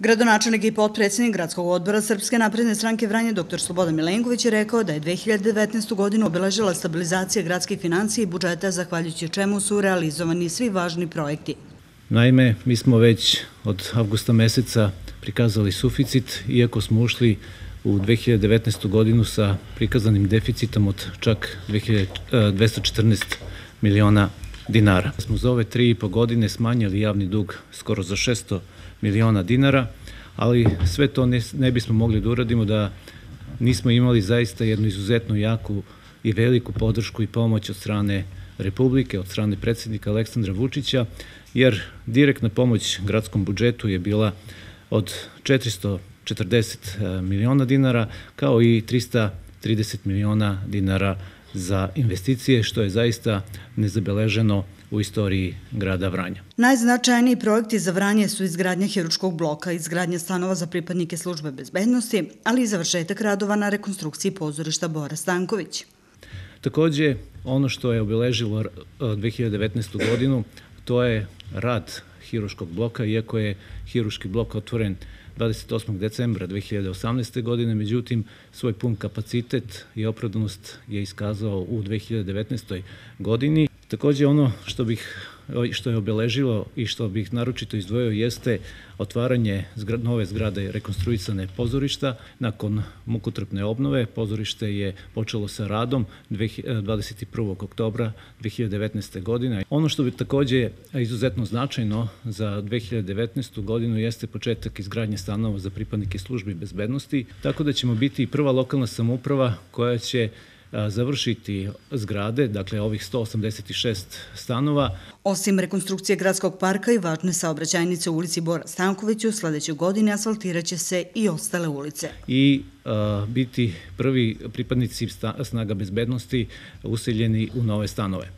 Gradonačelnik i potpredsednik Gradskog odbora Srpske napredne stranke Vranje dr. Slobodan Milenković je rekao da je 2019. godinu obeležila stabilizacija gradskih financija i budžeta, zahvaljujući čemu su realizovani svi važni projekti. Naime, mi smo već od avgusta meseca prikazali suficit, iako smo ušli u 2019. godinu sa prikazanim deficitom od čak 214 miliona dinara. Smo za ove tri i po godine smanjili javni dug skoro za 600 miliona dinara, ali sve to ne, ne bismo mogli da uradimo da nismo imali zaista jednu izuzetno jaku i veliku podršku i pomoć od strane Republike, od strane predsednika Aleksandra Vučića, jer direktna pomoć gradskom budžetu je bila od 440 e, miliona dinara, kao i 330 miliona dinara za investicije, što je zaista nezabeleženo u istoriji grada Vranja. Najznačajniji projekti za Vranje su izgradnja hiručkog bloka, izgradnja stanova za pripadnike službe bezbednosti, ali i završetak radova na rekonstrukciji pozorišta Bora Stanković. Takođe, ono što je obeležilo 2019. E, godinu, to je rad hiruškog bloka, iako je hiruški blok otvoren 28. decembra 2018. godine, međutim, svoj pun kapacitet i opravdanost je iskazao u 2019. godini. Takođe, ono što bih što je obeležilo i što bih naročito izdvojio jeste otvaranje nove zgrade rekonstruisane pozorišta. Nakon mukotrpne obnove pozorište je počelo sa radom 21. oktobra 2019. godine. Ono što bi takođe izuzetno značajno za 2019. godinu jeste početak izgradnje stanova za pripadnike službi bezbednosti, tako da ćemo biti prva lokalna samuprava koja će završiti zgrade, dakle ovih 186 stanova. Osim rekonstrukcije gradskog parka i važne saobraćajnice u ulici Bora Stankoviću, sledeće godine asfaltiraće se i ostale ulice. I biti prvi pripadnici snaga bezbednosti useljeni u nove stanove.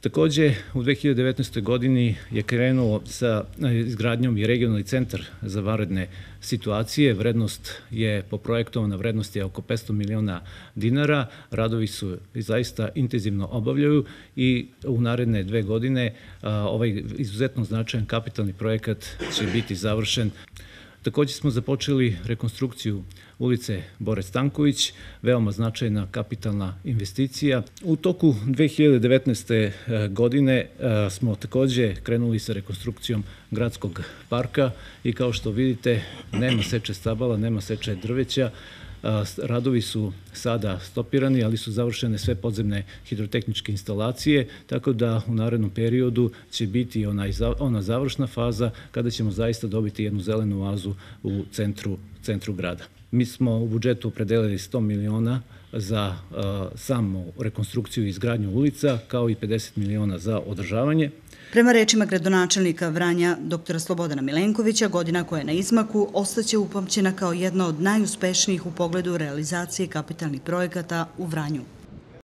Takođe, u 2019. godini je krenuo sa izgradnjom i regionalni centar za varedne situacije. Vrednost je poprojektovana, vrednost je oko 500 miliona dinara. Radovi su zaista intenzivno obavljaju i u naredne dve godine ovaj izuzetno značajan kapitalni projekat će biti završen. Takođe smo započeli rekonstrukciju ulice Bore Stanković, veoma značajna kapitalna investicija. U toku 2019. E, godine e, smo takođe krenuli sa rekonstrukcijom gradskog parka i kao što vidite nema seče stabala, nema seče drveća, Radovi su sada stopirani, ali su završene sve podzemne hidrotehničke instalacije, tako da u narednom periodu će biti ona završna faza kada ćemo zaista dobiti jednu zelenu oazu u centru, centru grada. Mi smo u budžetu opredelili 100 miliona za samu rekonstrukciju i izgradnju ulica, kao i 50 miliona za održavanje. Prema rečima gradonačelnika Vranja dr. Slobodana Milenkovića, godina koja je na izmaku ostaće upamćena kao jedna od najuspešnijih u pogledu realizacije kapitalnih projekata u Vranju.